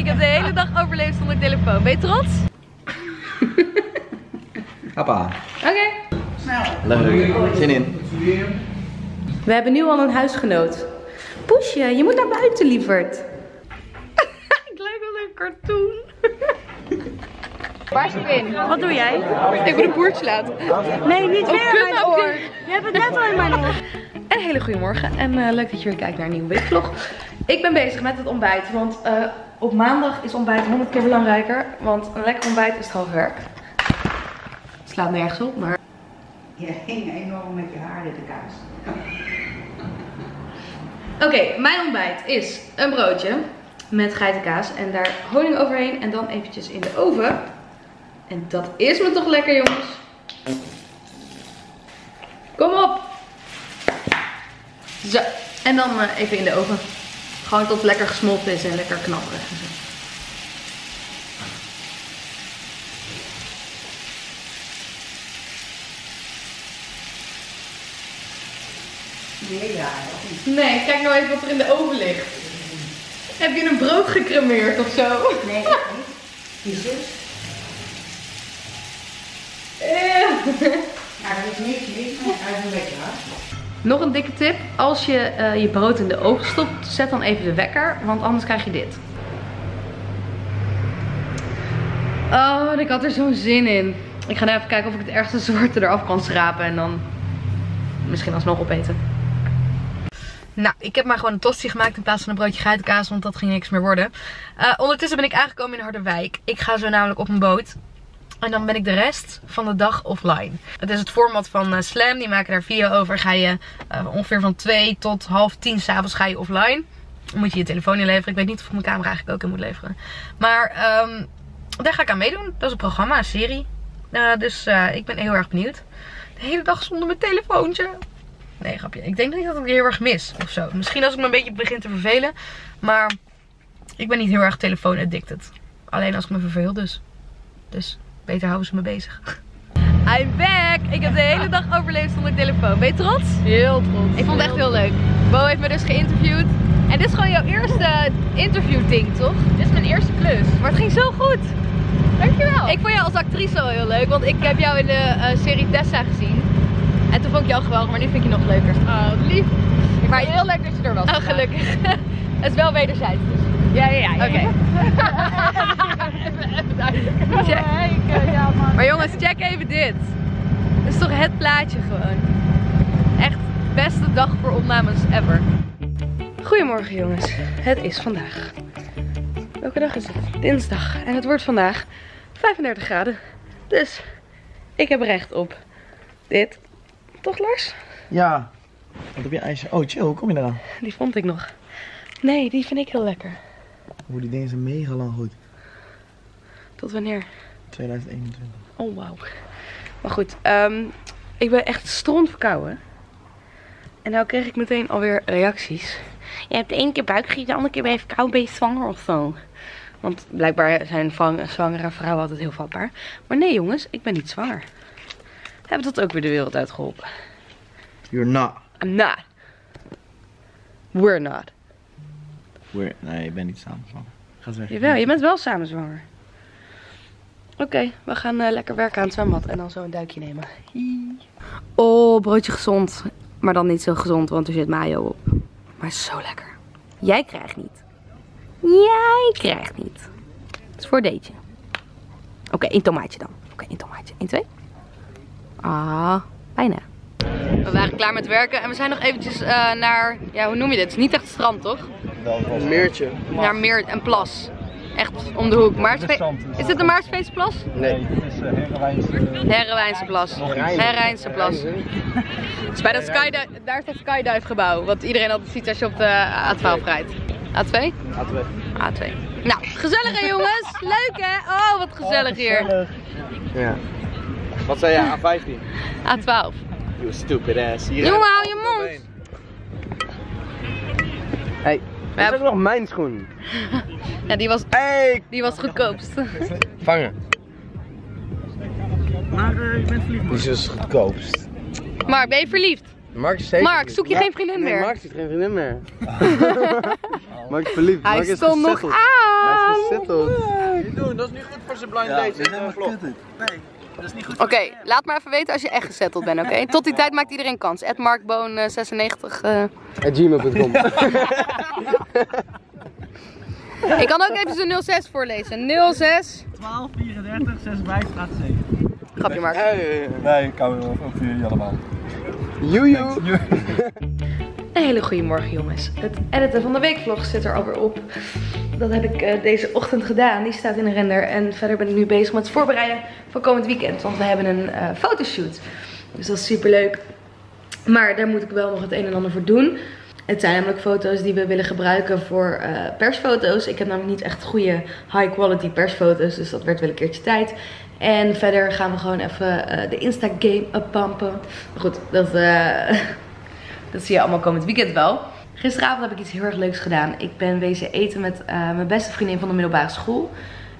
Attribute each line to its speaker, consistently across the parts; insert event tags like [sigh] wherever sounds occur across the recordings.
Speaker 1: Ik heb de hele dag overleefd zonder telefoon. Ben je trots? [laughs]
Speaker 2: Papa.
Speaker 1: Oké.
Speaker 2: Leuk. Zin in.
Speaker 1: We hebben nu al een huisgenoot. Poesje, je moet naar buiten, lieverd. [laughs] ik lijk wel een cartoon. Waar is in? Wat doe jij? Ik wil een boertje laten.
Speaker 3: Nee, niet
Speaker 1: Oh,
Speaker 3: weer
Speaker 1: kut,
Speaker 3: in mijn
Speaker 1: nou,
Speaker 3: oor. Je hebt het net al in mijn oor.
Speaker 1: Een hele goede morgen en eh, leuk dat je weer kijkt naar een nieuwe weekvlog. Ik ben bezig met het ontbijt, want eh, op maandag is ontbijt 100 keer belangrijker. Want een lekker ontbijt is het half werk. Het slaat nergens op, maar...
Speaker 4: Je hing enorm met je haar in de kaas.
Speaker 1: Oké, mijn ontbijt is een broodje met geitenkaas en daar honing overheen en dan eventjes in de oven. En dat is me toch lekker jongens. Kom op. Zo, en dan eh, even in de oven. Gewoon tot het lekker gesmolten is en lekker knapperig en zo.
Speaker 4: Nee, ja, niet?
Speaker 1: Nee, kijk nou even wat er in de oven ligt. Heb je een brood gecremeerd of zo?
Speaker 4: Nee, dat niet. Je zus? Nou, er is niks mis met uit een lekker
Speaker 1: Nog een dikke tip. Als je eh, je brood in de oven stopt, zet dan even de wekker. Want anders krijg je dit. Oh, ik had er zo'n zin in. Ik ga nu even kijken of ik het ergste [laughs] zwarte eraf kan schrapen. En dan misschien alsnog opeten. Nou, ik heb maar gewoon een tosti gemaakt in plaats van een broodje geitenkaas. Want dat ging niks meer worden. Eh, ondertussen ben ik aangekomen in Harderwijk. Ik ga zo namelijk op een boot. En dan ben ik de rest van de dag offline. Het is het format van eh, Slam. Die maken daar video over. Ga je eh, ongeveer van 2 tot half 10 s'avonds ga je offline. Dan moet je je telefoon inleveren. Ik weet niet of ik mijn camera eigenlijk ook in moet leveren. Maar ehm, daar ga ik aan meedoen. Dat is een programma, een serie. Eh, dus ik ben heel erg benieuwd. De hele dag zonder mijn telefoontje. Nee, grapje. Ik denk niet dat ik het heel erg mis of zo. Misschien als ik me een beetje begin te vervelen. Maar ik ben niet heel erg telefoon-addicted. Alleen als ik me verveel dus. Dus beter houden ze me bezig. I'm back! Ik heb de hele dag overleefd zonder telefoon. Ben je trots? Heel trots. Ik vond het echt heel leuk. Bo heeft me dus geïnterviewd. En dit is gewoon jouw eerste interviewding, toch? Dit is mijn eerste klus. Maar het ging zo goed. Dankjewel. Ik vond jou als actrice wel heel leuk, want ik heb jou in de eh, serie Tessa gezien. En toen vond ik jou geweldig, maar nu vind ik je nog leuker. Oh, lief. Maar heel leuk dat je er was. Oh, gelukkig. [laughs] Het is wel wederzijds dus. Ja, ja, ja. Oké. [laughs] Check. Maar jongens, check even dit. Dit is toch het plaatje gewoon. Echt beste dag voor opnames ever. Goedemorgen jongens. Het is vandaag. Welke dag is het? Dinsdag. En het wordt vandaag 35 graden. Dus ik heb recht op dit. Toch Lars?
Speaker 2: Ja. Wat heb je ijsje? Oh, chill. Hoe kom je eraan?
Speaker 1: Die vond ik nog. Nee, die vind ik heel lekker.
Speaker 2: Oeh, die dingen zijn mega lang goed.
Speaker 1: Tot wanneer?
Speaker 2: 2021.
Speaker 1: Oh, wauw. Maar goed, ehm, ik ben echt stront verkouden. En nou kreeg ik meteen alweer reacties. Je hebt de ene keer buikgriep, de andere keer ben je verkouden, ben je zwanger of zo. Want blijkbaar zijn zwangere vrouwen altijd heel vatbaar. Maar nee jongens, ik ben niet zwanger. Hebben dat ook weer de wereld uitgeholpen.
Speaker 2: You're not.
Speaker 1: I'm not. We're not.
Speaker 2: We're... Nee, ik ben niet samen van. Ga eens weg.
Speaker 1: Jawel, je bent wel samen zwanger. Oké, we gaan eh, lekker werken aan het zwembad en dan zo een duikje nemen. Oh, broodje gezond. Maar dan niet zo gezond, want er zit mayo op. Maar zo lekker. Jij krijgt niet. Jij krijgt niet. Het is voor Deetje. Oké, één tomaatje dan. Oké, één tomaatje. Eén, twee. Ah, bijna. We waren klaar met werken en we zijn nog eventjes eh, naar, ja hoe noem je dit? Het is niet echt strand toch?
Speaker 2: Een meertje.
Speaker 1: Naar meer en plas. Echt om de hoek. Is dit de Maarsfeestplas?
Speaker 2: Nee.
Speaker 1: Herrewijnse plas. Herrijnse plas. Dus bij dat skydive, daar is dat skydive gebouw. Wat iedereen altijd ziet als je op de A12 rijdt. A2?
Speaker 2: Laten we.
Speaker 1: A2. Nou, gezellig hè jongens. Leuk hè? Oh, wat gezellig hier.
Speaker 2: Ja. Wat zei je? A15?
Speaker 1: A12.
Speaker 2: You stupid ass. Hier
Speaker 1: Jongen, hou je mond.
Speaker 2: Hey,
Speaker 1: We hebben-
Speaker 2: nog mijn schoen. [laughs]
Speaker 1: Ja, die was,
Speaker 2: Hey,
Speaker 1: die was goedkoopst.
Speaker 2: vangen. Die is dus goedkoopst.
Speaker 1: Maar ben je verliefd?
Speaker 2: Mark is zeker
Speaker 1: Mark, zoek je geen vriendin
Speaker 2: nee,
Speaker 1: meer?
Speaker 2: Mark ziet geen vriendin meer. [laughs] Mark is verliefd.
Speaker 1: Hij
Speaker 2: Mark is
Speaker 1: stond nog
Speaker 2: gezetteld. Hij is
Speaker 1: aan.
Speaker 5: ze blind dates in de vlog.
Speaker 1: Oké, laat maar even weten als je echt gezetteld bent, oké? Tot die tijd maakt iedereen kans. Ed Markboon96. eh.
Speaker 5: gmail.com.
Speaker 1: Ik kan ook even zo'n 06 voorlezen. 06.
Speaker 5: 12, 34, 56, straat 7.
Speaker 1: Grapje Mark.
Speaker 5: Nee, ik hou voor jullie allemaal. Joejoe.
Speaker 1: Een hele goede morgen jongens. Het editen van de weekvlog zit er alweer op. Dat heb ik eh, deze ochtend gedaan. Die staat in de render. En verder ben ik nu bezig met het voorbereiden van komend weekend. Want we hebben een eh, fotoshoot. Dus dat is super leuk. Maar daar moet ik wel nog het een en ander voor doen. Het zijn namelijk foto's die we willen gebruiken voor eh, persfoto's. Ik heb namelijk niet echt goede high quality persfoto's. Dus dat werd wel een keertje tijd. En verder gaan we gewoon even de Insta-game uppampen. Maar goed, dat, [laughs] dat zie je allemaal komend weekend wel. Gisteravond heb ik iets heel erg leuks gedaan. Ik ben wezen eten met eh, mijn beste vriendin van de middelbare school.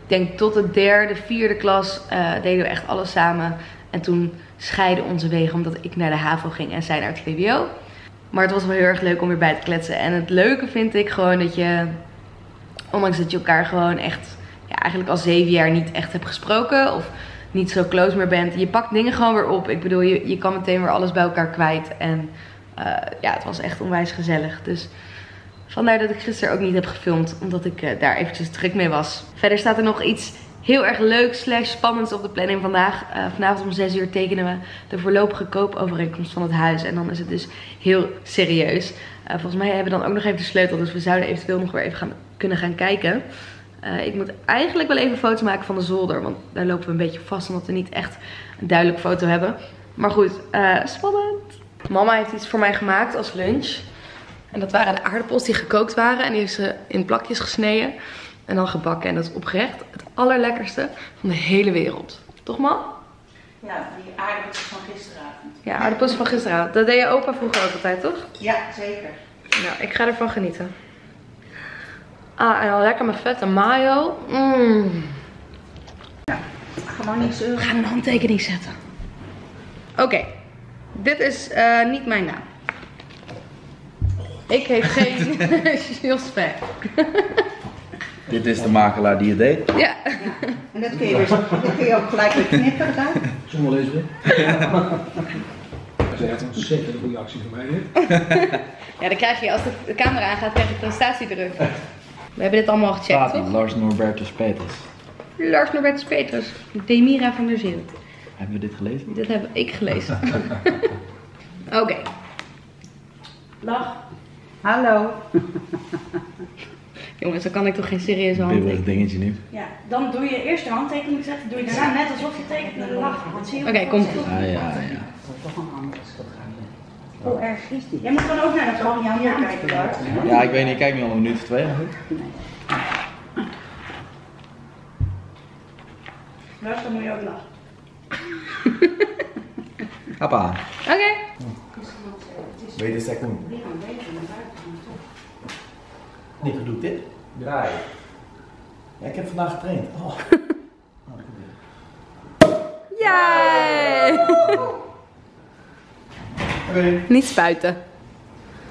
Speaker 1: Ik denk tot de derde, vierde klas eh, deden we echt alles samen. En toen scheiden onze wegen omdat ik naar de HAVO ging en zij naar het VWO. Maar het was wel heel erg leuk om weer bij te kletsen. En het leuke vind ik gewoon dat je, ondanks dat je elkaar gewoon echt, ja, eigenlijk al zeven jaar niet echt hebt gesproken. Of niet zo close meer bent. Je pakt dingen gewoon weer op. Ik bedoel, je, je kan meteen weer alles bij elkaar kwijt. En eh, ja, het was echt onwijs gezellig. Dus vandaar dat ik gisteren ook niet heb gefilmd. Omdat ik eh, daar eventjes druk mee was. Verder staat er nog iets heel erg leuks slash spannends op de planning vandaag. Eh, vanavond om 6 uur tekenen we de voorlopige koopovereenkomst van het huis. En dan is het dus heel serieus. Volgens mij hebben we dan ook nog even de sleutel. Dus we zouden eventueel nog weer even gaan, kunnen gaan kijken. Ik moet eigenlijk wel even foto's maken van de zolder. Want daar lopen we een beetje vast. Omdat we niet echt een duidelijke foto hebben. Maar goed, eh, spannend. Mama heeft iets voor mij gemaakt als lunch. En dat waren de aardappels die gekookt waren. En die heeft ze in plakjes gesneden. En dan gebakken. En dat is oprecht het allerlekkerste van de hele wereld. Toch man?
Speaker 4: Ja, die aardappels van gisteravond.
Speaker 1: Ja, aardappels van gisteravond. Dat deed je opa vroeger ook altijd, toch?
Speaker 4: Ja, zeker.
Speaker 1: Nou, ik ga ervan genieten. Ah, en dan lekker met vette mayo. Mm.
Speaker 4: Gewoon niet zeuren.
Speaker 1: We gaan een handtekening zetten. Oké. Dit is eh, niet mijn naam. Ik heb [laughs] geen [laughs] Jules. [laughs]
Speaker 2: Dit is de makelaar die het deed.
Speaker 1: Ja.
Speaker 4: En dat kun je dus dat kun je ook gelijk weer knippen dan.
Speaker 6: Zonder lezen weer. Dat is echt een ontzettend goede actie van mij, hè?
Speaker 1: ja, dan krijg je als de, camera aangaat, krijg je prestatiedruk. We hebben dit allemaal gecheckt,
Speaker 2: Lars Norbertus Peters.
Speaker 1: Lars Norbertus Petrus. Demira van der Ziel.
Speaker 2: Hebben we dit gelezen?
Speaker 1: Dit heb ik gelezen. [laughs] Oké.
Speaker 4: Lach. Hallo. [laughs]
Speaker 1: Jongens, dan kan ik toch geen serieuze handtekening.
Speaker 2: dingetje nu.
Speaker 3: Ja, dan doe je eerst de handtekening zetten. Doe je daarna net alsof je tekent met een lach. Want zie je
Speaker 1: Oké, komt.
Speaker 2: Ah ja, ja.
Speaker 4: Toch een andere.
Speaker 3: Hoe erg is die? Jij moet dan ook naar de naam kijken.
Speaker 2: Ja, ik weet niet, ik kijk nu al een minuut of twee.
Speaker 3: Lars, dan moet je ook lachen. [laughs]
Speaker 2: Hoppa.
Speaker 1: Oké.
Speaker 5: Weet je second. Nico doet dit. Draai. Ja, ik heb vandaag getraind. Oh. [laughs] Oké.
Speaker 1: Niet spuiten.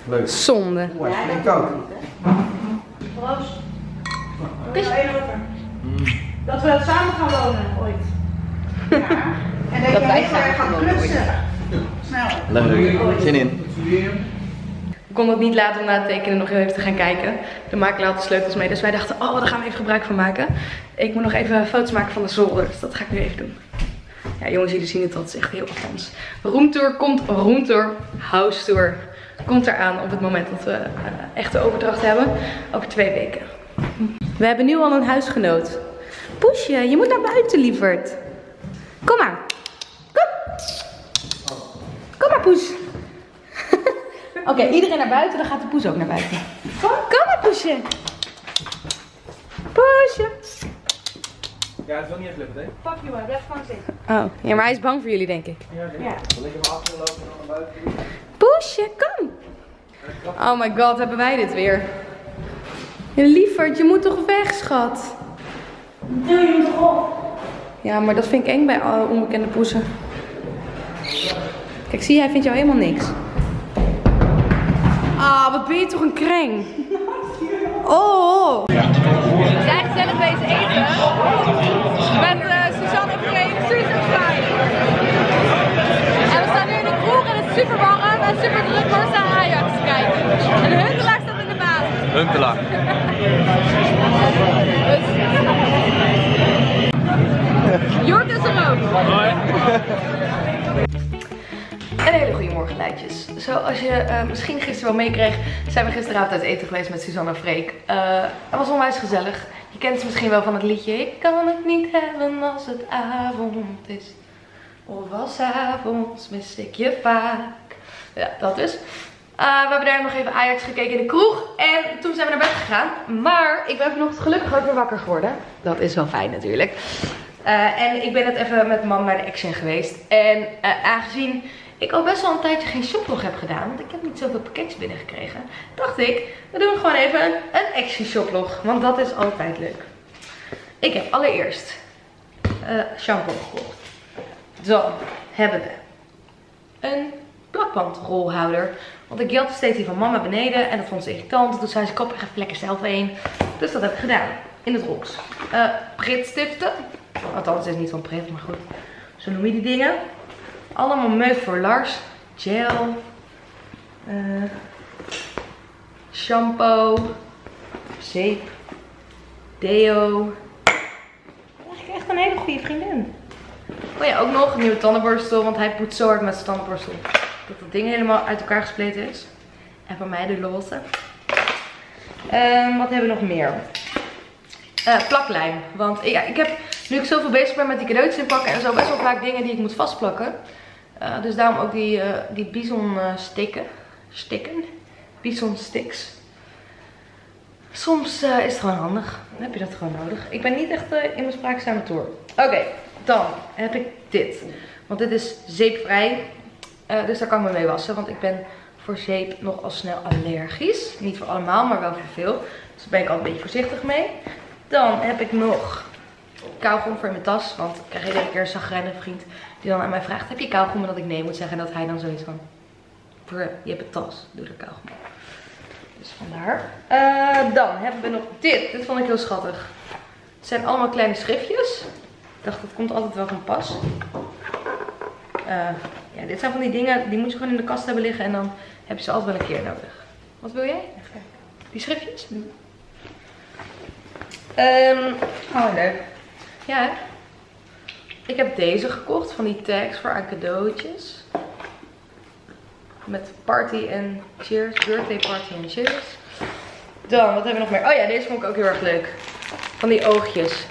Speaker 5: Leuk.
Speaker 1: Zonde.
Speaker 5: Oeh, hij is koud.
Speaker 3: Proost. Kus één over. Dat we samen gaan wonen ooit.
Speaker 4: Ja. En dat,
Speaker 1: wij gewoon
Speaker 4: klussen. Snel.
Speaker 2: Leuk. Zin in.
Speaker 1: Ik kon het niet laten om na het tekenen nog heel even te gaan kijken. De makelaar had de sleutels mee, dus wij dachten, oh, daar gaan we even gebruik van maken. Ik moet nog even foto's maken van de zolder, dus dat ga ik nu even doen. Ja, jongens, jullie zien het, dat is echt heel Frans. Roomtour komt, roomtour, house tour komt eraan op het moment dat we eh, echt de overdracht hebben. Over twee weken. We hebben nu al een huisgenoot. Poesje, je moet naar buiten, lieverd. Kom maar. Kom. Maar, Poes. [laughs] Oké, iedereen naar buiten, dan gaat de poes ook naar buiten. Kom, kom maar, poesje. Poesje.
Speaker 5: Ja, het is wel niet echt lukt, hè?
Speaker 3: Pak je maar, blijf gewoon zitten.
Speaker 1: Oh, ja, maar hij is bang voor jullie, denk ik.
Speaker 5: Ja, denk ik. Zal ik hem afgelopen en dan naar buiten?
Speaker 1: Poesje, kom. Oh my god, hebben wij dit weer. Je lieverd, je moet toch weg, schat.
Speaker 3: Deel je hem toch op?
Speaker 1: Ja, maar dat vind ik eng bij alle onbekende poesen. Kijk, zie hij vindt jou helemaal niks. Ah, wat ben je toch een kring. Oh! oh, oh. Zij gezellig deze eten. Met uh, eh, Suzanne en Vreemd, super fijn. En we staan nu in de kroeg en het is super warm en super druk staan Ajax te kijken. En de Huntelaar staat in de baan.
Speaker 5: Huntelaar. [laughs]
Speaker 1: Dus- Jurk is er ook. Hoi. [laughs] Bij als je eh, misschien gisteren wel meekreeg, zijn we gisteravond uit eten geweest met Suzanne en Freek. Eh, het was onwijs gezellig. Je kent het misschien wel van het liedje Ik kan het niet hebben als het avond is. Of als avonds mis ik je vaak. Ja, dat dus. Eh, we hebben daar nog even Ajax gekeken in de kroeg. En toen zijn we naar bed gegaan. Maar ik ben vanochtend gelukkig ook weer wakker geworden. Dat is wel fijn natuurlijk. Eh, en ik ben net even met mam naar de Action geweest. En eh, aangezien ik al best wel een tijdje geen shoplog heb gedaan. Want ik heb niet zoveel pakketjes binnengekregen. Dacht ik, we doen gewoon even een, een shoplog. Want dat is altijd leuk. Ik heb allereerst eh, shampoo gekocht. Dan hebben we een plakbandrolhouder. Want ik hield steeds die van mama beneden en dat vond ze irritant. Toen zei ze, koop er even lekker zelf een. Dus dat heb ik gedaan. In het roze. Eh pritstiften. Althans, het is niet van prit, maar goed. Zo noem je die dingen. Allemaal meuk voor Lars. Gel. eh, shampoo. Zeep. Deo. Eigenlijk echt een hele goede vriendin. Oh ja, ook nog een nieuwe tandenborstel. Want hij poet zo hard met zijn tandenborstel. Dat het ding helemaal uit elkaar gespleten is. En voor mij de losse. Ehm, wat hebben we nog meer? Eh, plaklijm. Want ik heb, nu ik zoveel bezig ben met die cadeautjes inpakken en zo, best wel vaak dingen die ik moet vastplakken. Eh, dus daarom ook die, eh, die bison eh, stikken. Stikken. Bison sticks. Soms is het gewoon handig. Dan heb je dat gewoon nodig. Ik ben niet echt in mijn spraakzame tour. Oké, dan heb ik dit. Want dit is zeepvrij. Dus daar kan ik me mee wassen. Want ik ben voor zeep nogal snel allergisch. Niet voor allemaal, maar wel voor veel. Dus daar ben ik altijd een beetje voorzichtig mee. Dan heb ik nog kauwgom voor in mijn tas. Want ik krijg iedere keer een zagrijnige vriend die dan aan mij vraagt. Heb je kauwgom? En dat ik nee moet zeggen. En dat hij dan zoiets van... "Bruh, Je hebt een tas. Doe er kauwgom. Dus vandaar. Eh, dan hebben we nog dit. Dit vond ik heel schattig. Het zijn allemaal kleine schriftjes. Ik dacht, dat komt altijd wel van pas. Eh, ja, dit zijn van die dingen, die moet je gewoon in de kast hebben liggen en dan heb je ze altijd wel een keer nodig. Wat wil jij? Die schriftjes? Ehm oh, leuk. Ja, hè? Ik heb deze gekocht van die tags voor aan cadeautjes. Met party en cheers. Birthday party en cheers. Dan, wat hebben we nog meer? Oh ja, deze vond ik ook heel erg leuk. Van die oogjes.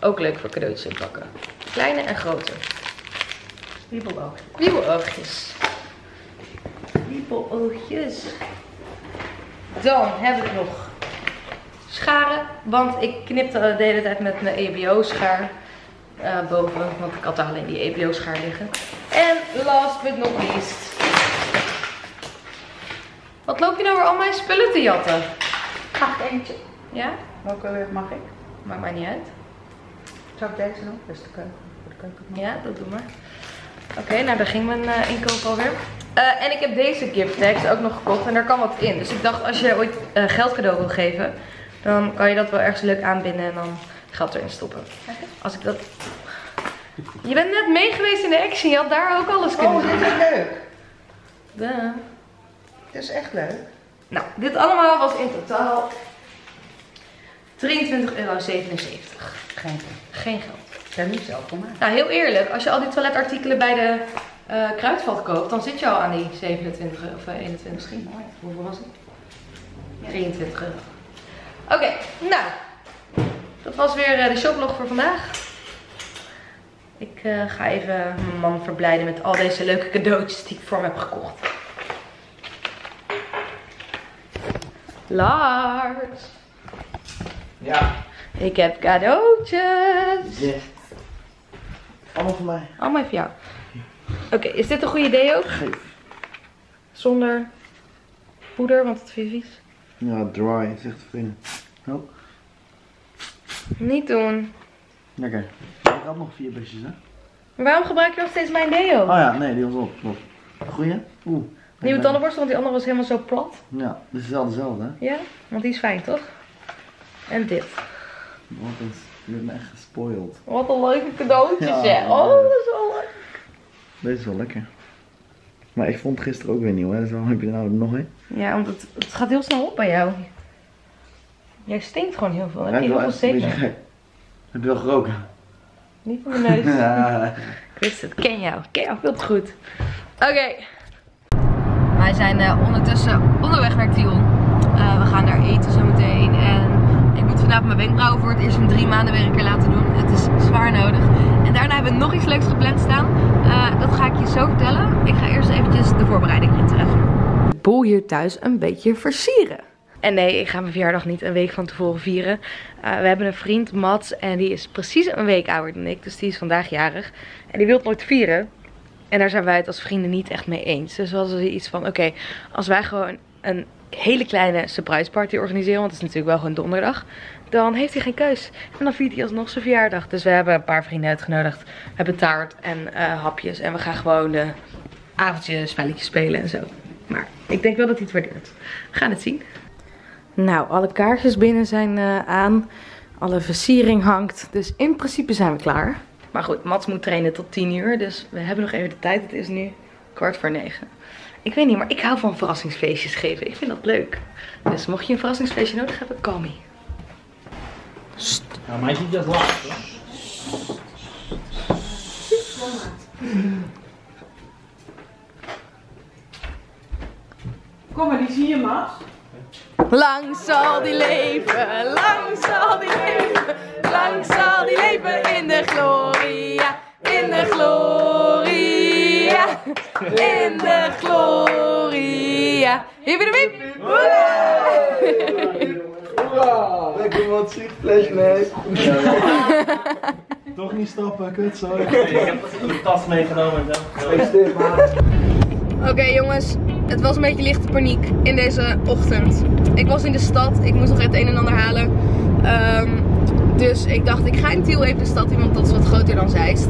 Speaker 1: Ook leuk voor cadeautjes inpakken. Kleine en grote.
Speaker 4: Wiebeloog.
Speaker 1: Wiebeloogjes. Wiebeloogjes. Dan hebben we nog scharen. Want ik knipte de hele tijd met mijn EBO-schaar eh, boven. Want ik had alleen die EBO-schaar liggen. En last but not least. Wat loop je nou weer al mijn spullen te jatten?
Speaker 4: Ik eentje?
Speaker 1: Ja?
Speaker 4: Welke weer mag ik?
Speaker 1: Maakt mij niet uit.
Speaker 4: Zou ik deze nog? Dat is de keuken. Voor de keuken.
Speaker 1: Ja, dat doen we. Oké, nou daar ging mijn eh, inkoop alweer. Eh, en ik heb deze gift tags ook nog gekocht en daar kan wat in. Dus ik dacht als je ooit eh, geld cadeau wil geven, dan kan je dat wel ergens leuk aanbinden en dan geld erin stoppen. Als ik dat... Je bent net mee geweest in de action, je had daar ook alles kunnen
Speaker 4: Oh, dit is leuk.
Speaker 1: Duh.
Speaker 4: Dit is echt leuk.
Speaker 1: Nou, dit allemaal was in totaal 23,77 euro.
Speaker 4: Geen
Speaker 1: Geen geld.
Speaker 4: Ik heb niet zelf gemaakt.
Speaker 1: Nou, heel eerlijk, als je al die toiletartikelen bij de eh, kruidvat koopt, dan zit je al aan die 27 of eh, 21.
Speaker 4: Misschien mooi.
Speaker 1: Hoeveel was het? 23 euro. Oké, nou. Dat was weer eh, de shoplog voor vandaag. Ik eh, ga even mijn man verblijden met al deze leuke cadeautjes die ik voor hem heb gekocht. Lars,
Speaker 2: Ja.
Speaker 1: ik heb cadeautjes.
Speaker 2: Yes. Allemaal voor mij.
Speaker 1: Allemaal even jou. Oké, is dit een goed idee ook?
Speaker 2: Geef.
Speaker 1: Zonder poeder, want het je vies.
Speaker 2: Ja, dry, zegt de vriend. Oh,
Speaker 1: Niet doen.
Speaker 2: lekker. Ik had nog vier busjes, hè?
Speaker 1: Maar waarom gebruik je nog steeds mijn deo?
Speaker 2: Oh ja, nee, die was op. Klopt. Goeie? Oeh.
Speaker 1: Nieuwe tandenborstel, want die andere was helemaal zo plat.
Speaker 2: Ja, dit is wel dezelfde, hè?
Speaker 1: Ja, want die is fijn, toch? En dit.
Speaker 2: Wat is... Je bent me echt gespoild.
Speaker 1: Wat een leuke cadeautjes, [laughs]
Speaker 2: Ja,
Speaker 1: hè. Oh, dat is wel leuk.
Speaker 2: Deze is wel lekker. Maar ik vond het gisteren ook weer nieuw, hè? Dus waarom heb je er nou nog een?
Speaker 1: Ja, want het, het gaat heel snel op bij jou. Jij stinkt gewoon heel veel. Heb je heel
Speaker 2: wel
Speaker 1: veel
Speaker 2: gek. Heb je wel geroken?
Speaker 1: Niet voor mijn neus. [laughs]
Speaker 2: Ja.
Speaker 1: Ik wist het, ken jou. Ken jou veel te goed. Oké. wij zijn eh, ondertussen onderweg naar Tion. Eh, we gaan daar eten zo meteen. En ik moet vanavond mijn wenkbrauwen voor het eerst in drie maanden weer een keer laten doen. Het is zwaar nodig. En daarna hebben we nog iets leuks gepland staan. Eh, dat ga ik je zo vertellen. Ik ga eerst eventjes de voorbereiding intreffen. De boel hier thuis een beetje versieren. En nee, ik ga mijn verjaardag niet een week van tevoren vieren. Eh, we hebben een vriend, Mats, en die is precies een week ouder dan ik. Dus die is vandaag jarig. En die wil nooit vieren. En daar zijn wij het als vrienden niet echt mee eens. Dus we hadden iets van, oké, als wij gewoon een hele kleine surprise party organiseren, want het is natuurlijk wel gewoon donderdag, dan heeft hij geen keus. En dan viert hij alsnog zijn verjaardag. Dus we hebben een paar vrienden uitgenodigd. We hebben taart en eh, hapjes. En we gaan gewoon de avondje spelletjes spelen en zo. Maar ik denk wel dat hij het waardeert. We gaan het zien. Nou, alle kaarsjes binnen zijn eh, aan. Alle versiering hangt. Dus in principe zijn we klaar. Maar goed, Mats moet trainen tot 10 uur. Dus we hebben nog even de tijd. Het is nu kwart voor negen. Ik weet niet, maar ik hou van verrassingsfeestjes geven. Ik vind dat leuk. Dus mocht je een verrassingsfeestje nodig hebben, call me.
Speaker 5: Nou, mij ziet dat laat hoor.
Speaker 3: Kom maar, die zie je, Mas.
Speaker 1: Lang zal die leven, lang zal die leven, lang zal die leven in de gloria, in de gloria, in de gloria. Hiep de wiep.
Speaker 2: Lekker wat zichtfles, nee.
Speaker 6: Toch niet stappen, kut zo.
Speaker 5: Ik heb een tas meegenomen. en zo.
Speaker 2: Gefeliciteerd,
Speaker 1: Oké jongens, het was een beetje lichte paniek in deze ochtend. Ik was in de stad, ik moest nog het een en ander halen. Ehm, dus ik dacht, ik ga in Tiel even de stad in, want dat is wat groter dan Zeist.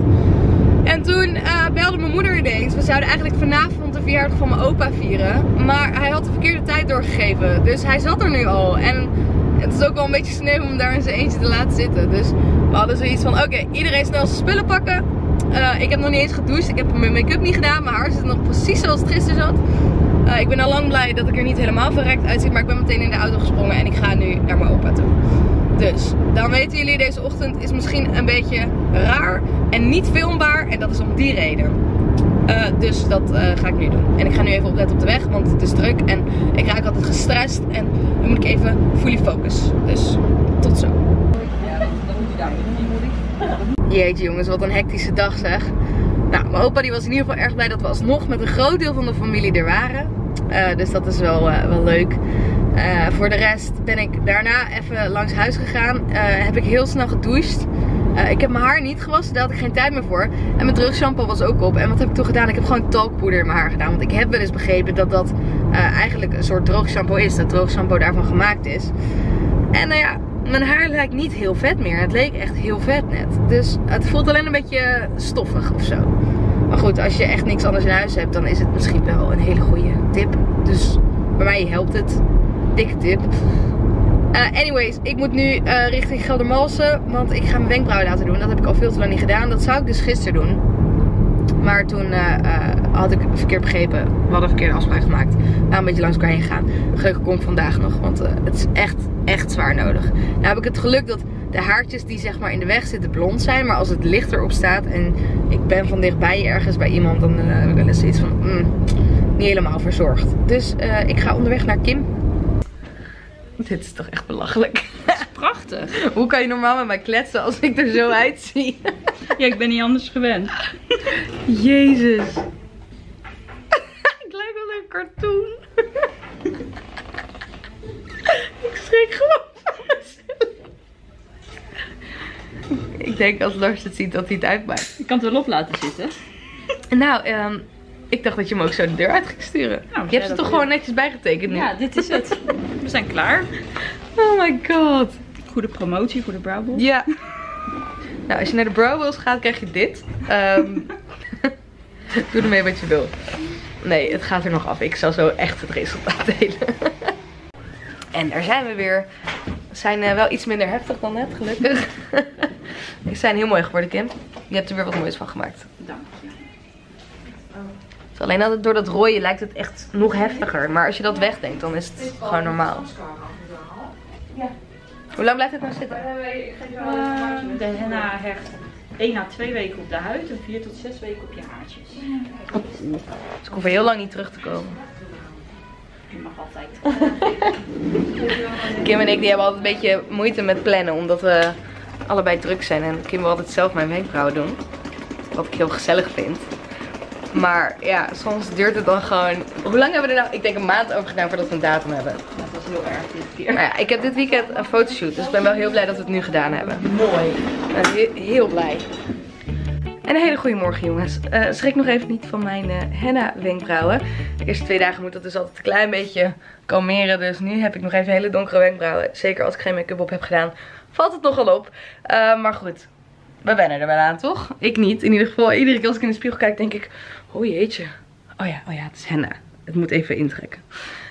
Speaker 1: En toen eh, belde mijn moeder ineens. We zouden eigenlijk vanavond de verjaardag van mijn opa vieren. Maar hij had de verkeerde tijd doorgegeven. Dus hij zat er nu al. En het is ook wel een beetje sneu om daar in zijn eentje te laten zitten. Dus we hadden zoiets van, oké, iedereen snel zijn spullen pakken. Eh, ik heb nog niet eens gedoucht. Ik heb mijn make-up niet gedaan. Mijn haar zit nog precies zoals het gisteren zat. Eh, ik ben al lang blij dat ik er niet helemaal verrekt uitzie. Maar ik ben meteen in de auto gesprongen en ik ga nu naar mijn opa toe. Dus, dan weten jullie, deze ochtend is misschien een beetje raar en niet filmbaar. En dat is om die reden. Eh, dus dat ga ik nu doen. En ik ga nu even opletten op de weg, want het is druk. En ik raak altijd gestrest. En dan moet ik even fully focus. Dus, tot zo. Jeetje jongens, wat een hectische dag zeg. Nou, mijn opa die was in ieder geval erg blij dat we alsnog met een groot deel van de familie er waren. Eh, dus dat is wel, eh, wel leuk. Eh, voor de rest ben ik daarna even langs huis gegaan. Heb ik heel snel gedoucht. Ik heb mijn haar niet gewassen, daar had ik geen tijd meer voor. En mijn droogshampoo was ook op. En wat heb ik toen gedaan? Ik heb gewoon talkpoeder in mijn haar gedaan. Want ik heb wel eens begrepen dat dat eigenlijk een soort droogshampoo is. Dat droogshampoo daarvan gemaakt is. En nou ja, mijn haar lijkt niet heel vet meer. Het leek echt heel vet net. Dus het voelt alleen een beetje stoffig of zo. Maar goed, als je echt niks anders in huis hebt, dan is het misschien wel een hele goede tip. Dus bij mij helpt het. Dikke tip. Eh, anyways, ik moet nu eh, richting Geldermalsen. Want ik ga mijn wenkbrauwen laten doen. Dat heb ik al veel te lang niet gedaan. Dat zou ik dus gisteren doen. Maar toen eh, eh, had ik verkeerd begrepen. We hadden een verkeerde afspraak gemaakt. Nou, een beetje langs elkaar heen gegaan. Gelukkig kom vandaag nog. Want eh, het is echt, echt zwaar nodig. Nou heb ik het geluk dat de haartjes die zeg maar in de weg zitten blond zijn. Maar als het licht erop staat en ik ben van dichtbij ergens bij iemand. Dan eh, heb ik wel eens zoiets van... mm, niet helemaal verzorgd. Dus ik ga onderweg naar Kim. Dit is toch echt belachelijk.
Speaker 7: Prachtig.
Speaker 1: Hoe kan je normaal met mij kletsen als ik er zo [laughs] uitzie?
Speaker 7: Ja, ik ben niet anders gewend.
Speaker 1: Jezus. [laughs] ik lijk wel een cartoon. [laughs] ik schrik gewoon. Ik denk als Lars het ziet dat hij het uitmaakt.
Speaker 7: Ik kan het wel op laten zitten.
Speaker 1: Nou, ehm, ik dacht dat je hem ook zo de deur uit ging sturen.
Speaker 7: Nou,
Speaker 1: je hebt ze toch gewoon netjes bijgetekend nu?
Speaker 7: Ja, dit is het. We zijn klaar.
Speaker 1: Oh my god.
Speaker 7: Goede promotie voor de Browball.
Speaker 1: Ja. Nou, als je naar de Bro Wheels gaat, krijg je dit. Ehm, [laughs] doe ermee wat je wil. Nee, het gaat er nog af. Ik zal zo echt het resultaat [laughs] delen. en daar zijn we weer. We zijn eh, wel iets minder heftig dan net, gelukkig. [laughs] Ze zijn heel mooi geworden, Kim. Je hebt er weer wat moois van gemaakt.
Speaker 7: Dank je.
Speaker 1: Dus alleen altijd door dat rooien lijkt het echt nog heftiger. Maar als je dat wegdenkt, dan is het gewoon normaal. Hoe lang blijft het nou zitten?
Speaker 7: Eh, de henna hecht 1 à 2 weken op de huid en 4 tot 6 weken op je haartjes.
Speaker 1: Dus ik hoef er heel lang niet terug te komen.
Speaker 7: Je mag altijd. [laughs]
Speaker 1: Kim en ik die hebben altijd een beetje moeite met plannen. Omdat we allebei druk zijn. En Kim wil altijd zelf mijn wenkbrauwen doen. Wat ik heel gezellig vind. Maar ja, soms duurt het dan gewoon... Hoe lang hebben we er nou? Ik denk een maand over gedaan voordat we een datum hebben.
Speaker 7: Heel erg dit keer.
Speaker 1: Maar ja, ik heb dit weekend een fotoshoot. Dus ik ben wel heel blij dat we het nu gedaan hebben.
Speaker 7: Mooi.
Speaker 1: Ik ben heel, heel blij. En een hele goede morgen jongens. Eh, schrik nog even niet van mijn eh, henna wenkbrauwen. De eerste twee dagen moet dat dus altijd een klein beetje kalmeren. Dus nu heb ik nog even hele donkere wenkbrauwen. Zeker als ik geen make-up op heb gedaan. Valt het nogal op. Eh, maar goed. We wennen er wel aan, toch? Ik niet. In ieder geval, iedere keer als ik in de spiegel kijk, denk ik... Oh jeetje. Oh ja, oh ja, het is henna. Het moet even intrekken.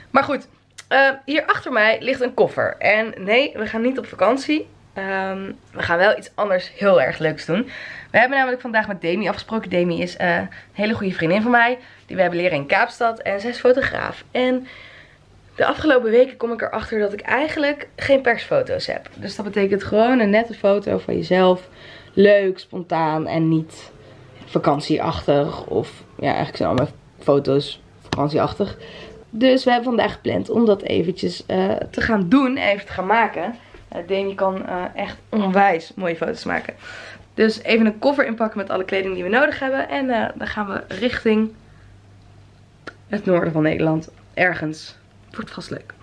Speaker 1: Maar goed. Eh, hier achter mij ligt een koffer. En nee, we gaan niet op vakantie. Ehm, we gaan wel iets anders heel erg leuks doen. We hebben namelijk vandaag met Demi afgesproken. Demi is eh, een hele goede vriendin van mij. Die we hebben leren in Kaapstad. En zij is fotograaf. En de afgelopen weken kom ik erachter dat ik eigenlijk geen persfoto's heb. Dus dat betekent gewoon een nette foto van jezelf. Leuk, spontaan en niet vakantieachtig. Of ja, eigenlijk zijn allemaal foto's vakantieachtig. Dus we hebben vandaag gepland om dat eventjes eh, te gaan doen. Even te gaan maken. Uh, Demi kan eh, echt onwijs mooie foto's maken. Dus even een koffer inpakken met alle kleding die we nodig hebben. En eh, dan gaan we richting het noorden van Nederland. Ergens. Wordt vast leuk.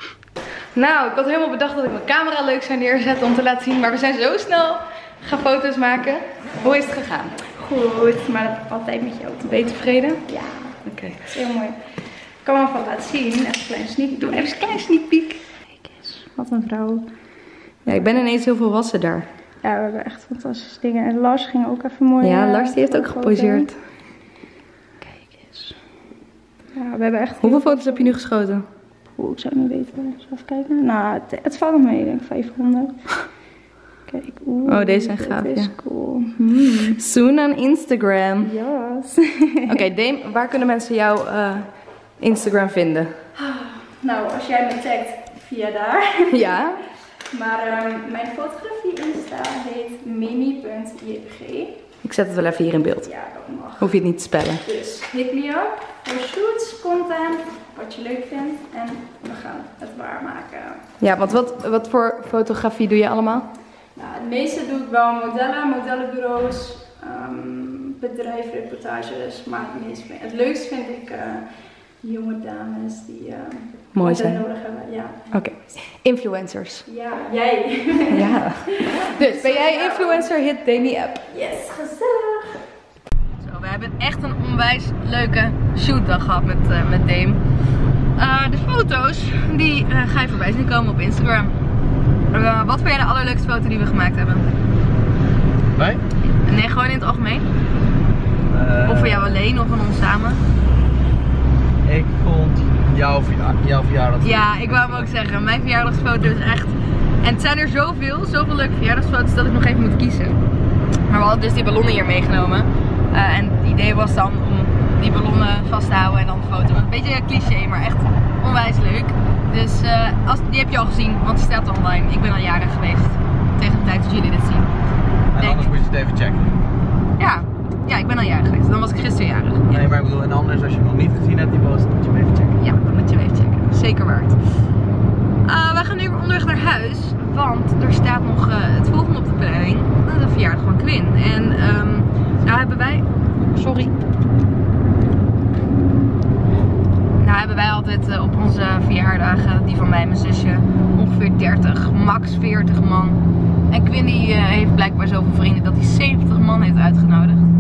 Speaker 1: Nou, ik had helemaal bedacht dat ik mijn camera leuk zou neerzetten om te laten zien. Maar we zijn zo snel gaan foto's maken. Hoe is het gegaan?
Speaker 8: Goed, maar altijd met je auto.
Speaker 1: Ben je tevreden?
Speaker 8: Ja,
Speaker 1: Oké.
Speaker 8: dat is heel mooi. Ik kan wel van laten zien. Even een klein sneak. Doe even een klein sneak peek. Kijk eens, wat een vrouw.
Speaker 1: Ja, ik ben ineens heel veel wassen daar.
Speaker 8: Ja, we hebben echt fantastische dingen. En Lars ging ook even mooi.
Speaker 1: Ja,
Speaker 8: eh,
Speaker 1: Lars die heeft ook geposeerd.
Speaker 8: Kijk eens. Ja, we hebben echt...
Speaker 1: Hoeveel foto's heb je nu geschoten?
Speaker 8: Oeh, ik zou niet weten. Even kijken. Nou, het, het valt nog mee. Ik denk 500. [laughs] Kijk, oeh.
Speaker 1: Oh, deze zijn gaaf,
Speaker 8: is
Speaker 1: ja.
Speaker 8: cool. Hmm.
Speaker 1: Soon on Instagram.
Speaker 8: Yes. [laughs]
Speaker 1: Oké, Dame, waar kunnen mensen jouw eh, Instagram vinden?
Speaker 8: nou, als jij me tagt via daar. [laughs]
Speaker 1: Ja?
Speaker 8: Maar ehm, mijn fotografie Insta heet mimi.jpg.
Speaker 1: Ik zet het wel even hier in beeld.
Speaker 8: Ja, dat mag.
Speaker 1: Hoef je het niet te spellen.
Speaker 8: Dus hit me up voor shoots, content, wat je leuk vindt. En we gaan het waarmaken.
Speaker 1: Ja, want wat, wat voor fotografie doe je allemaal?
Speaker 8: Nou, het meeste doe ik wel modellen, modellenbureaus, ehm bedrijfsreportages. Maar het, meest, het leukst vind ik jonge dames die eh
Speaker 1: Mooi zijn.
Speaker 8: nodig hebben. Ja,
Speaker 1: Oké. Influencers.
Speaker 8: ja jij. [laughs]
Speaker 1: Ja. Dus ben jij influencer? Hit Demi app.
Speaker 8: yes, gezellig.
Speaker 1: Zo, we hebben echt een onwijs leuke shootdag gehad met, eh, met Dame. Eh, de foto's, die eh, ga je voorbij zien komen op Instagram. Eh, wat vind jij de allerleukste foto die we gemaakt hebben?
Speaker 2: Wij?
Speaker 1: Nee, gewoon in het algemeen.
Speaker 2: Eh,
Speaker 1: Of voor jou alleen of van ons samen.
Speaker 2: Ik vond jouw, verja jouw verjaardag.
Speaker 1: Ja, ik wou hem ook zeggen. Mijn verjaardagsfoto is echt... En het zijn er zoveel, zoveel leuke verjaardagsfoto's dat ik nog even moet kiezen. Maar we hadden dus die ballonnen hier meegenomen. Eh, en het idee was dan om die ballonnen vast te houden en dan de foto. Een beetje een cliché, maar echt onwijs leuk. Dus eh, als, die heb je al gezien, want die staat online. Ik ben al jaren geweest. Tegen de tijd dat jullie dit zien.
Speaker 2: En
Speaker 1: denk
Speaker 2: anders moet je het even checken.
Speaker 1: Ja, ja ik ben al jaren geweest. Dan was ik gisteren jarig. Ja.
Speaker 2: Nee, maar ik bedoel, en anders als je hem nog niet gezien hebt, die post, moet je hem even checken.
Speaker 1: Ja, dat moet je even checken. Zeker waard. Eh, we gaan nu onderweg naar huis. Want er staat nog eh, het volgende op de planning. De verjaardag van Quinn. En ehm nou hebben wij... Sorry. Nou hebben wij altijd eh, op onze verjaardagen, die van mij en mijn zusje, ongeveer 30, max 40 man. En Quinn die, heeft blijkbaar zoveel vrienden dat hij 70 man heeft uitgenodigd.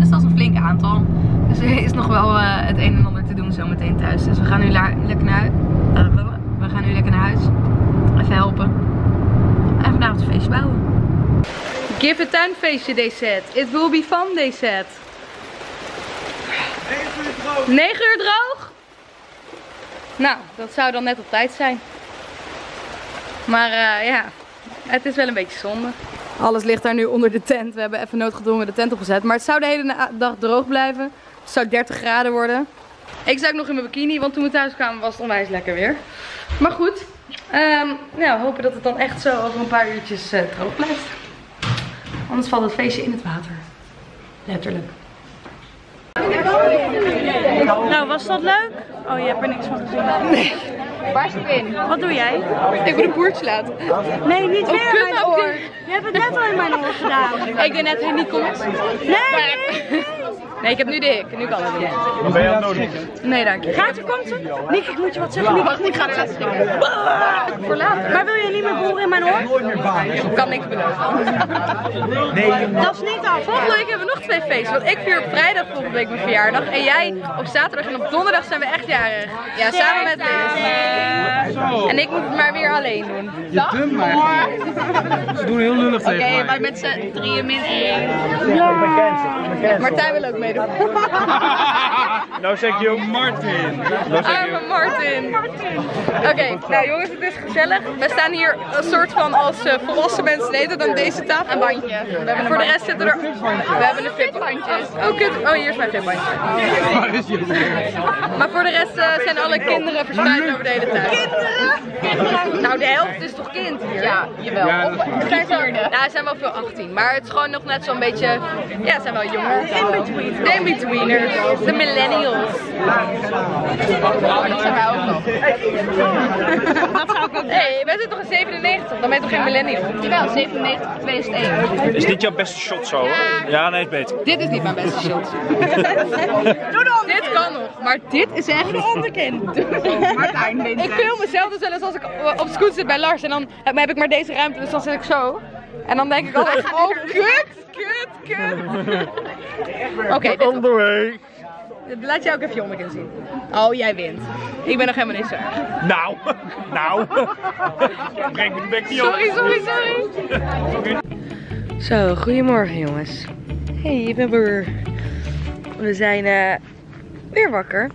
Speaker 1: Dus dat is een flink aantal. Dus er is nog wel eh, het een en ander te doen zometeen thuis. Dus we gaan nu lekker naar huis. we gaan nu lekker naar huis. Even helpen. En vanavond een feestje bouwen. Give a tuinfeestje, said. It will be fun, they said. 9 uur droog? Nou, dat zou dan net op tijd zijn. Maar eh, ja, het is wel een beetje zonde. Alles ligt daar nu onder de tent. We hebben even noodgedwongen de tent opgezet. Maar het zou de hele dag droog blijven. Het zou 30 graden worden. Ik zat ook nog in mijn bikini, want toen we thuis kwamen was het onwijs lekker weer. Maar goed, ehm, nou, hopen dat het dan echt zo over een paar uurtjes eh, droog blijft. Anders valt het feestje in het water. Letterlijk.
Speaker 7: Nou, was dat leuk? Oh, je hebt er niks van gezien.
Speaker 1: Waar is Quinn?
Speaker 7: Wat doe jij?
Speaker 1: Ik moet een boertje laten.
Speaker 7: Nee, niet
Speaker 1: Oh,
Speaker 7: weer
Speaker 1: kut,
Speaker 7: in mijn
Speaker 1: nou,
Speaker 7: oor. Je hebt het net al in mijn oor gedaan.
Speaker 1: Ik deed net geen Nikos.
Speaker 7: Nee! [laughs]
Speaker 1: Nee, ik heb nu de hik. Nu kan het weer.
Speaker 5: Wat ben je aan het nodig?
Speaker 1: Nee, dank je.
Speaker 7: Gaat ze, komt ze? Nick, ik moet je wat zeggen. Nick.
Speaker 1: Wacht, ik ga het zetten. Voor later.
Speaker 7: Maar wil je niet meer boeren in mijn oor?
Speaker 1: Ik kan niks beloven.
Speaker 7: Dat is niet af.
Speaker 1: Volgende week hebben we nog twee feesten. Want ik vier op vrijdag volgende week mijn verjaardag. En jij op zaterdag en op donderdag zijn we echt jarig. Ja, samen met Liz. En ik moet het maar weer alleen doen.
Speaker 6: Je dumpt mij. Ze doen heel lullig tegen
Speaker 1: Oké,
Speaker 6: mij.
Speaker 1: maar met z'n drieën min één.
Speaker 5: Cancel.
Speaker 1: Martijn wil ook meedoen. [laughs]
Speaker 5: Nou zeg je ook Martin. Nou zeg je
Speaker 1: Arme Martin. Oké, nou jongens, het is gezellig. We staan hier een soort van als eh, volwassen mensen eten dan deze tafel. Een bandje. Voor de rest zitten er... We hebben een fitbandjes. Oh, kut. Oh, hier is mijn fitbandje.
Speaker 6: Waar is je?
Speaker 1: Maar voor de rest eh, zijn alle kinderen verspreid over de hele tuin. Kinderen? Nou, de helft is toch kind hier? Ja, jawel.
Speaker 6: Ja,
Speaker 1: Of,
Speaker 6: dat is
Speaker 1: er zijn zo, nou, er zijn wel veel 18, maar het is gewoon nog net zo'n beetje, ja, het zijn wel jongeren. De in-betweeners, de millennials. Dat zijn wij ook nog. Hé, hey, wij zijn toch in 97, dan ben je toch geen millennial? Jawel, 97, 2001.
Speaker 5: Is dit jouw beste shot zo? Ja, nee, is beter.
Speaker 1: Dit is niet mijn beste shot. [laughs] dit kan nog, maar dit is echt een onderkin. [laughs] Ik film mezelf dus wel eens als ik op scooter zit bij Lars en dan heb, ik maar deze ruimte, dus dan zit ik zo. En dan denk ik altijd, oh kut, kut, kut. [laughs] Oké, dit
Speaker 5: the way.
Speaker 1: laat jou ook even je onderkin zien. Oh, jij wint. Ik ben nog helemaal niet zo erg.
Speaker 5: Nou, nou. Breng me de bek niet op.
Speaker 1: Sorry, sorry, sorry. Zo, goedemorgen jongens. Hey, ik ben weer. We zijn eh, weer wakker.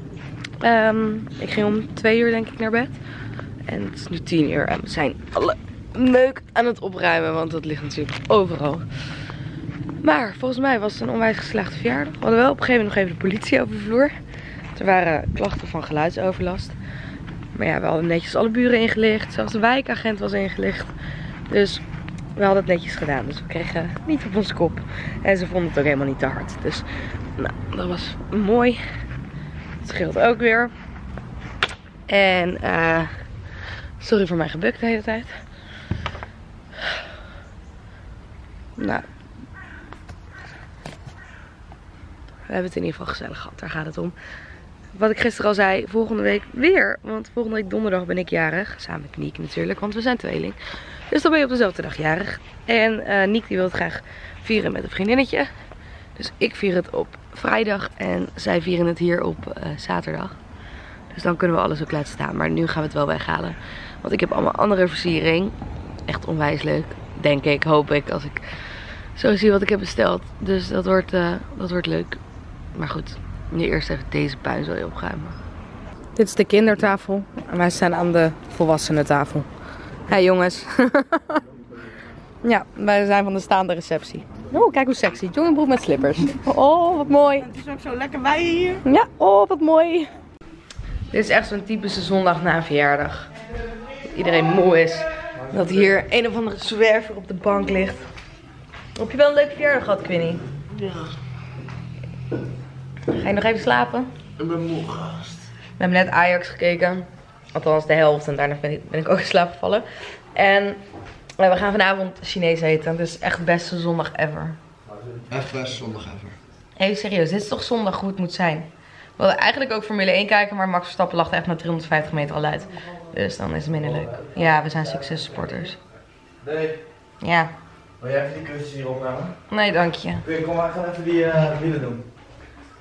Speaker 1: Ehm, ik ging om twee uur denk ik naar bed. En het is nu tien uur en we zijn alle meuk aan het opruimen, want dat ligt natuurlijk overal. Maar volgens mij was het een onwijs geslaagde verjaardag. We hadden wel op een gegeven moment nog even de politie over de vloer. Er waren klachten van geluidsoverlast. Maar ja, we hadden netjes alle buren ingelicht. Zelfs de wijkagent was ingelicht. Dus we hadden het netjes gedaan. Dus we kregen niet op onze kop. En ze vonden het ook helemaal niet te hard. Dus nou, dat was mooi. Het scheelt ook weer. En eh sorry voor mijn gebuk de hele tijd. Nou. We hebben het in ieder geval gezellig gehad. Daar gaat het om. Wat ik gisteren al zei, volgende week weer. Want volgende week donderdag ben ik jarig. Samen met Niek natuurlijk, want we zijn tweeling. Dus dan ben je op dezelfde dag jarig. En eh Niek die wil het graag vieren met een vriendinnetje. Dus ik vier het op vrijdag en zij vieren het hier op eh, zaterdag. Dus dan kunnen we alles ook laten staan. Maar nu gaan we het wel weghalen. Want ik heb allemaal andere versiering. Echt onwijs leuk. Denk ik, hoop ik, als ik zo zie wat ik heb besteld. Dus dat wordt, eh, dat wordt leuk. Maar goed, nu eerst even deze puinzooi opruimen. Dit is de kindertafel. En wij staan aan de volwassenentafel. Hé jongens. [laughs] ja, wij zijn van de staande receptie. Oh, kijk hoe sexy. Jongenbroek met slippers. Oh, wat mooi.
Speaker 4: Het is ook zo lekker wij hier.
Speaker 1: Ja, oh, wat mooi. Dit is echt zo'n typische zondag na een verjaardag. Dat iedereen moe is. Dat hier een of andere zwerver op de bank ligt. Heb je wel een leuke verjaardag gehad, Quinny?
Speaker 2: Ja,
Speaker 1: Ga je nog even slapen?
Speaker 2: ik ben moe gast.
Speaker 1: We hebben net Ajax gekeken. Althans de helft. En daarna ben ik, ben ik ook in slaap gevallen. En eh, we gaan vanavond Chinees eten. Het is echt de beste zondag ever.
Speaker 2: Echt best zondag even.
Speaker 1: Even serieus, dit is toch zondag hoe het moet zijn? We wilden eigenlijk ook Formule 1 kijken, maar Max Verstappen lag er echt na 350 meter al uit. Dus dan is het minder leuk. Ja, we zijn succes supporters.
Speaker 2: Nee,
Speaker 1: Ja,
Speaker 2: wil jij even die kussens hier opnemen?
Speaker 1: nee dank je.
Speaker 2: Kun je, kom maar, gaan even die eh wielen doen.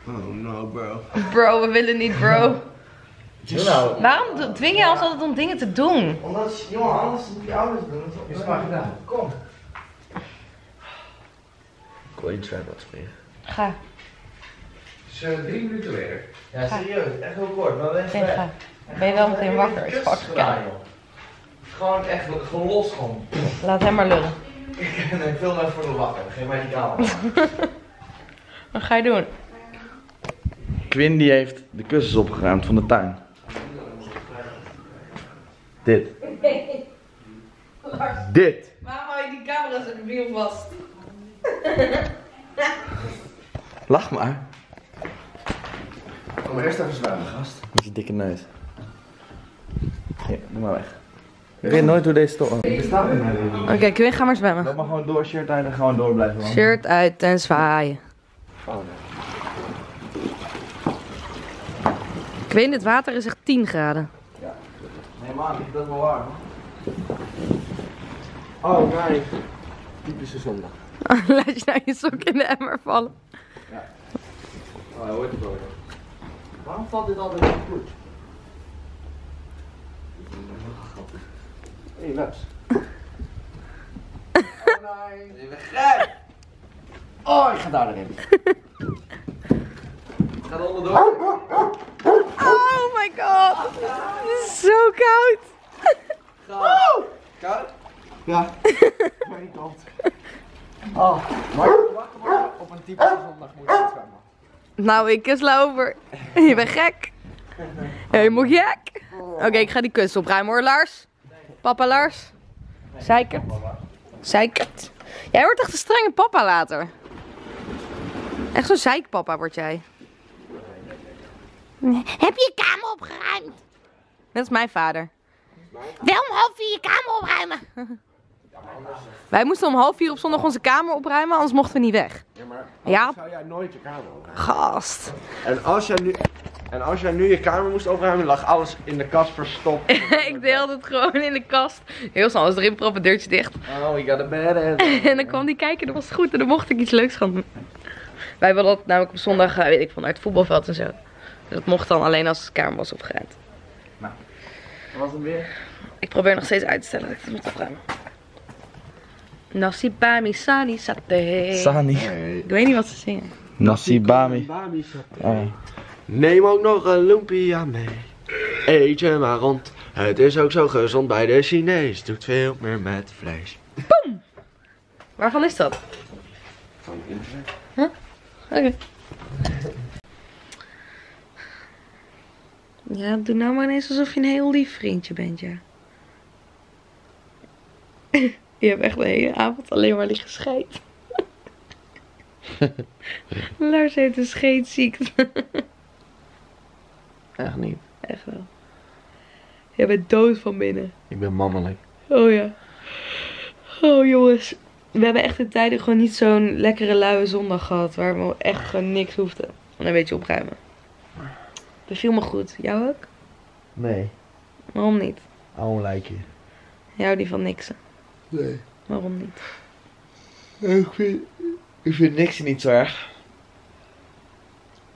Speaker 2: Oh no bro.
Speaker 1: Bro, we willen niet bro. [laughs]
Speaker 2: Nou.
Speaker 1: Waarom dwing je ons altijd om dingen te doen?
Speaker 2: Omdat, jongen, anders moet je ouders doen. Dat is maar gedaan. Kom. Ik wil je trap springen.
Speaker 1: Ga,
Speaker 6: Het is eh, drie minuten later.
Speaker 2: Ja, serieus, echt heel kort. Maar
Speaker 1: ga. Ben je wel meteen wakker? Is fucking koud.
Speaker 2: Gewoon echt, gewoon los gewoon.
Speaker 1: Laat hem maar lullen. [laughs]
Speaker 2: nee, film even voor de wakker. Geef mij die camera. [laughs]
Speaker 1: Wat ga je doen?
Speaker 2: Quinn die heeft de kussens opgeruimd van de tuin. Dit. [laughs] Dit.
Speaker 1: Waarom hou je die camera zo wiel vast? [laughs]
Speaker 2: Lach maar. Kom eerst even zwemmen, gast. Met je dikke neus. Ja, doe maar weg. Ik weet nooit hoe deze maar
Speaker 1: Oké, Quinn, ga maar zwemmen.
Speaker 2: Loop maar gewoon door, shirt uit en gewoon door blijven man.
Speaker 1: Shirt uit en zwaaien. Quinn, het water is echt 10 graden.
Speaker 2: Nee man, dat is wel warm. Oh nee.
Speaker 5: Typische zondag. [laughs]
Speaker 1: Laat je nou je sok in de emmer vallen.
Speaker 5: Oh, hij hoort het wel.
Speaker 2: Waarom valt dit altijd zo goed?
Speaker 5: Hé, hey, Webs.
Speaker 2: Oh [laughs] nee. Gek. Oh, ik ga daar erin. [laughs]
Speaker 5: Ga er onderdoor.
Speaker 1: Oh my god. Zo koud.
Speaker 5: Koud?
Speaker 2: Ja. [laughs] Mijn kant. Oh, maar wacht maar. Op een typische zondag moet je zwemmen.
Speaker 1: Nou, ik sla over. [laughs] Je bent gek. Helemaal gek. Oké, ik ga die kust opruimen hoor, Lars. Papa Lars. Zeikert. Zeikert. Jij wordt echt een strenge papa later. Echt zo'n zeikpapa word jij. Heb je je kamer opgeruimd? Net als mijn vader. Wel om half vier je kamer opruimen. [laughs] Wij moesten om half vier op zondag onze kamer opruimen, anders mochten we niet weg.
Speaker 5: Ja, maar
Speaker 1: Ja,
Speaker 5: zou jij nooit je kamer opruimen.
Speaker 1: gast.
Speaker 5: En als jij nu... En als jij nu je kamer moest opruimen, lag alles in de kast verstopt. [laughs]
Speaker 1: ik deelde het gewoon in de kast. Heel snel alles erin proppen, deurtje dicht.
Speaker 5: Oh, we got a bed in. [laughs]
Speaker 1: En dan kwam die kijken, dat was goed. En dan mocht ik iets leuks gaan doen. Wij wilden dat namelijk op zondag, eh, weet ik, vanuit het voetbalveld en zo. Dus dat mocht dan alleen als de kamer was opgeruimd.
Speaker 2: Wat was het weer?
Speaker 1: Ik probeer nog steeds uit te stellen dat ik het moet opruimen. Nasi bami sani satay.
Speaker 2: Sani.
Speaker 1: Ik weet niet wat ze zingen.
Speaker 2: Nasi bami. Oh.
Speaker 5: Neem ook nog een lumpia mee. Eet je maar rond. Het is ook zo gezond bij de Chinees. Doet veel meer met vlees.
Speaker 1: Waarvan is dat?
Speaker 5: Van internet.
Speaker 1: Oké. Ja, doe nou maar ineens alsof je een heel lief vriendje bent, ja. [laughs] je hebt echt de hele avond alleen maar liggen scheet. [laughs] Lars heeft een scheetziekte. [laughs]
Speaker 5: Echt niet.
Speaker 1: Echt wel. Jij bent dood van binnen.
Speaker 5: Ik ben mannelijk.
Speaker 1: Oh ja. Oh jongens. We hebben echt in tijden gewoon niet zo'n lekkere luie zondag gehad. Waar we echt gewoon niks hoefden. En een beetje opruimen. Beviel me goed. Jou ook?
Speaker 2: Nee,
Speaker 1: Waarom niet?
Speaker 2: I don't like you.
Speaker 1: Jou die van niksen.
Speaker 2: Nee.
Speaker 1: Waarom niet?
Speaker 2: Ik vind, ik vind niks niet zo erg.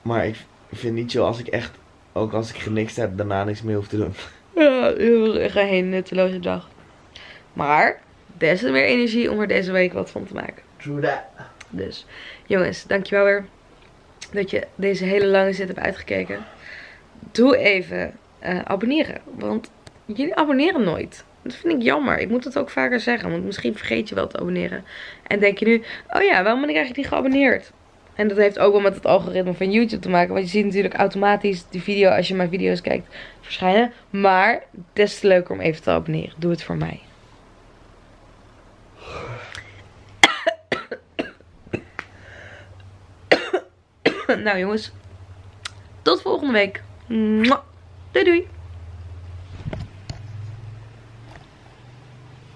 Speaker 2: Maar ik vind niet zo als ik echt, ook als ik genikt heb, daarna niks meer hoef te doen.
Speaker 1: Ja, heel geen nutteloze dag. Maar, des te meer energie om er deze week wat van te maken.
Speaker 2: True that.
Speaker 1: Dus, jongens, dankjewel weer dat je deze hele lange zit hebt uitgekeken. Doe even eh, abonneren, want jullie abonneren nooit. Dat vind ik jammer. Ik moet het ook vaker zeggen, want misschien vergeet je wel te abonneren. En denk je nu, oh ja, waarom ben ik eigenlijk niet geabonneerd? En dat heeft ook wel met het algoritme van YouTube te maken. Want je ziet natuurlijk automatisch die video als je mijn video's kijkt verschijnen. Maar des te leuker om even te abonneren. Doe het voor mij. [coughs] nou jongens, tot volgende week. Doei doei.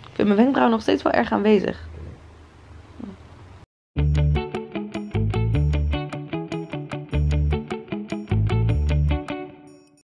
Speaker 1: Ik vind mijn wenkbrauw nog steeds wel erg aanwezig.